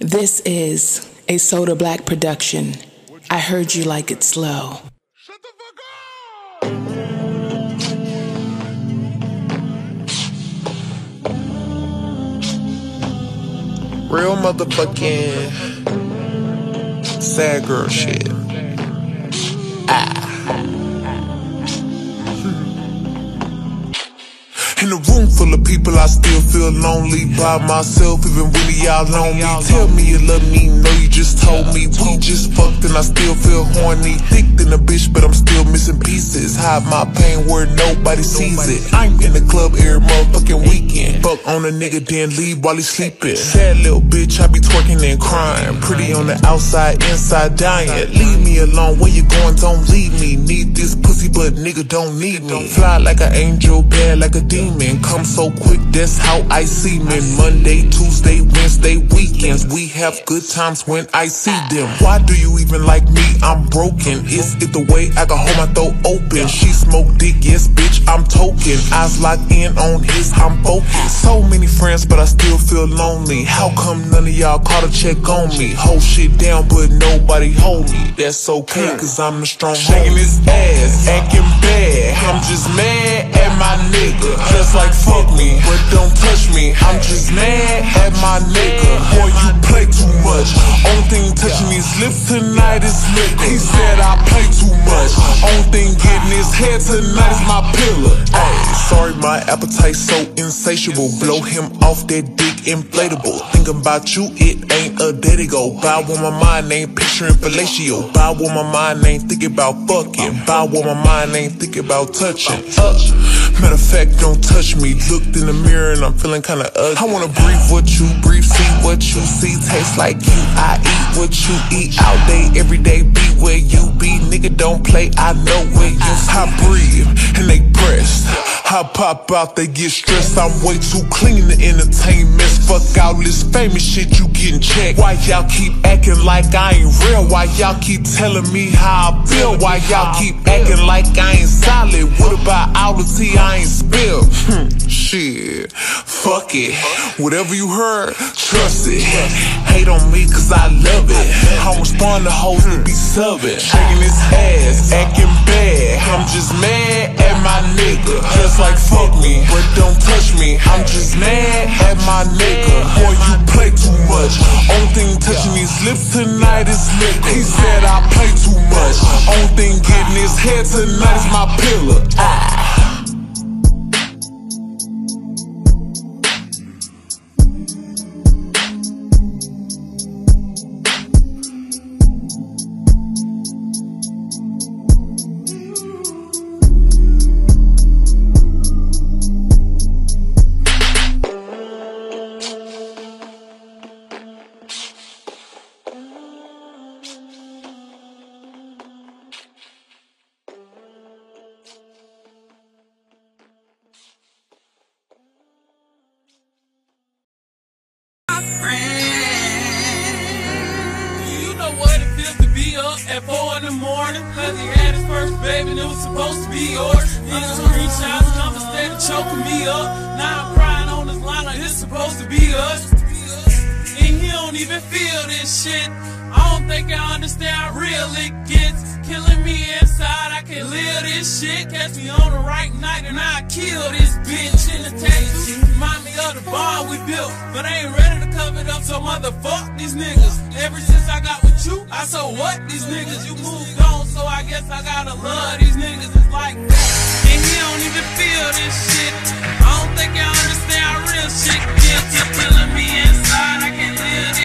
This is a Soda Black production. I heard you like it slow. Shut the fuck up! Real motherfucking sad girl shit. In a room full of people, I still feel lonely by myself, even when y'all on me. Tell me you love me, no, you just told me. We just fucked and I still feel horny. Thick than a bitch, but I'm still missing pieces. Hide my pain where nobody sees it. I'm in the club every motherfucking weekend. Fuck on a nigga, then leave while he sleeping. Sad little bitch, I be twerking and crying. Pretty on the outside, inside dying. Leave me alone, where you going, don't leave me. Need this pussy, but nigga don't need me. Don't fly like an angel, bad like a demon. Come so quick, that's how I see men. Monday, Tuesday, Wednesday, weekends. We have good times when I see them. Why do you even like me? I'm broken. Is it the way I can hold my throat open? She smoke dick, yes, bitch, I'm token. Eyes locked in on his, I'm focused. So many friends, but I still feel lonely. How come none of y'all call to check on me? Hold shit down, but nobody hold me. That's okay, cause I'm the strong Shaking his ass, acting bad. I'm just mad at my nigga. Just like fuck me, but don't touch me. I'm just mad at my nigga. Boy, you play too much. Only thing touching his lips tonight is liquor. He said I play too much. Getting tonight is my pillar. Ay, sorry, my appetite's so insatiable. Blow him off that dick inflatable. Thinking about you, it ain't a day to go. Buy what my mind ain't picturing fellatio. Buy what my mind ain't thinking about fucking. Buy what my mind ain't thinking about touching. Uh, matter of fact, don't touch me. Looked in the mirror and I'm feeling kinda ugly. I wanna breathe what you breathe, see what you see, taste like you. I eat what you eat all day, every day. Be where you be, nigga. Don't play. I know where you. I breathe. I pop out, they get stressed. I'm way too clean to entertain mess. Fuck all this famous shit you getting checked. Why y'all keep acting like I ain't real? Why y'all keep telling me how I feel? Why y'all keep acting like I ain't solid? What about all the tea I ain't spilled? Hmm, shit, fuck it. Whatever you heard, trust it. Hate on me cause I love it. I'm respond to hoes that be subbing. Shaking his ass, acting bad. I'm just mad at my nigga. Just like fuck me, but don't touch me. I'm just mad at my nigga. Boy, you play too much. Only thing touching his lips tonight is liquor. He said I play too much. Only thing getting his head tonight is my pillar. Ah. At 4 in the morning. Cause he had his first baby and it was supposed to be yours. Niggas screenshots, numbers steady choking me up. Now I'm crying on this line like it's supposed to be us. And he don't even feel this shit. I don't think I understand how real it gets. Killing me inside, I can't live this shit. Catch me on the right night and I kill this bitch in the tattoo. Remind me of the bar we built, but I ain't ready to cover it up. So motherfuck these niggas. I so what these niggas. You moved on, so I guess I gotta love these niggas. It's like